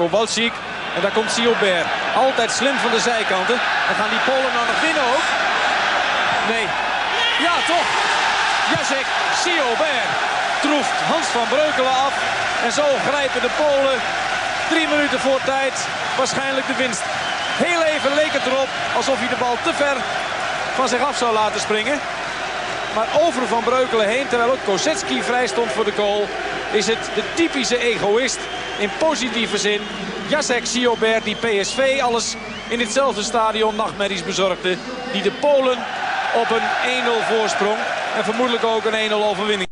Kowalczyk. En daar komt Siobert. Altijd slim van de zijkanten. En gaan die Polen nou nog winnen ook? Nee. Ja, toch. Jacek Siobert troeft Hans van Breukelen af. En zo grijpen de Polen drie minuten voor tijd waarschijnlijk de winst. Heel even leek het erop alsof hij de bal te ver van zich af zou laten springen. Maar over Van Breukelen heen, terwijl ook Kosetski vrij stond voor de goal... is het de typische egoïst in positieve zin. Jacek Siobert die PSV alles in hetzelfde stadion nachtmerries bezorgde. Die de Polen op een 1-0 voorsprong en vermoedelijk ook een 1-0 overwinning.